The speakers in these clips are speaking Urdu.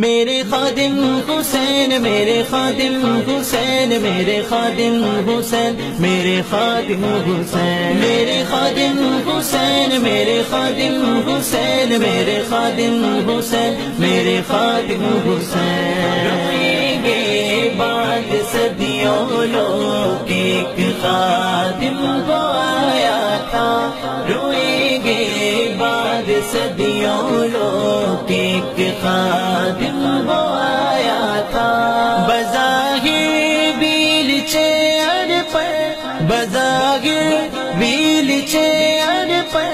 میرے خادم حسین، میرے خادم حسین، میرے خادم حسین، میرے خادم حسین، میرے خادم حسین، میرے خادم حسین، میرے خادم حسین، میرے خادم حسین۔ گے بعد صدیوں لوگ ایک خادم آیا تھا۔ روئیں گے صدیوں لوگ ایک خادم وہ آیا تھا۔ بظاہر بیل چیر پر، بظاہر بیل چیر پر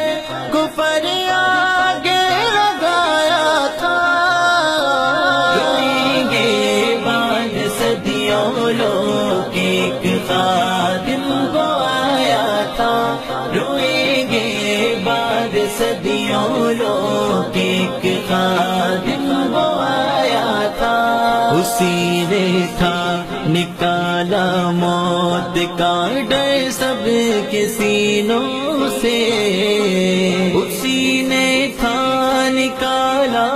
صدیوں لوگ ایک خادم آیا تھا۔ اسی نے تھا نکالا موت کا ڈر سب کے سینوں سے۔ اسی نے تھا نکالا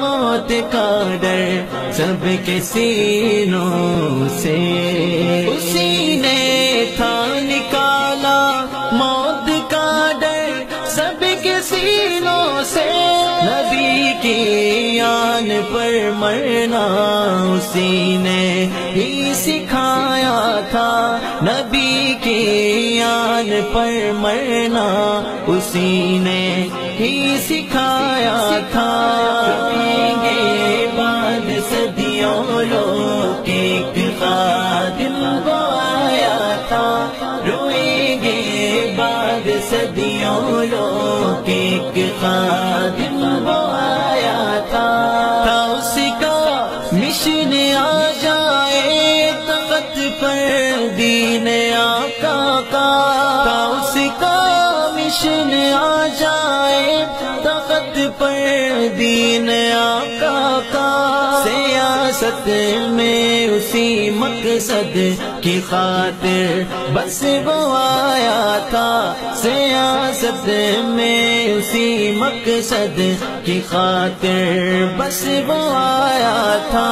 موت کا ڈر سب کے سینوں سے۔ اسی نے کی آن پر مرنا اسی نے ہی سکھایا تھا نبی کی آن پر مرنا اسی نے ہی سکھایا تھا۔ گے بعد صدیوں لوگ ایک خادم آیا تھا۔ روئیں گے بعد صدیوں لوگ ایک خادم مشن آ جائے تخت پر دین آقا کا تھا اس کا مشن آ جائے تخت پر دین آقا کا۔ سیاست میں اسی مقصد کی خاطر بس وہ آیا تھا۔ سیاست میں مقصد کی خاطر بس وہ آیا تھا۔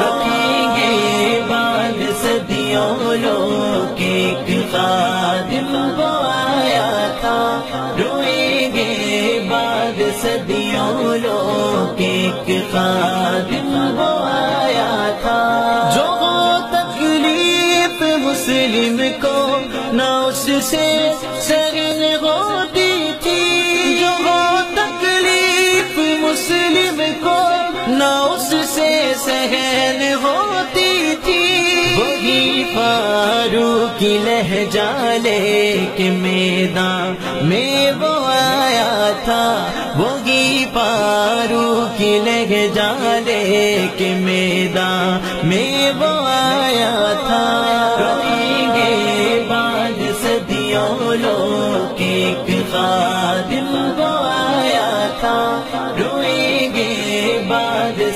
رکھیں گے بعد صدیوں لوگ ایک خادم وہ آیا تھا۔ روئیں گے بعد صدیوں لوگ ایک خادم وہ آیا تھا۔ جو تکلیف مسلم کو نہ اس سے سہن ہوتی سہن ہوتی تھی۔ وہی فاروق کی لہجہ لے کے میدان میں وہ آیا تھا۔ وہی پارو کی لہجہ لے کے میدان میں وہ آیا تھا۔ روئیں گے بعد صدیوں لوگ، ایک خادم وہ آیا تھا۔